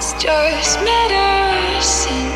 Stars matter. Sin.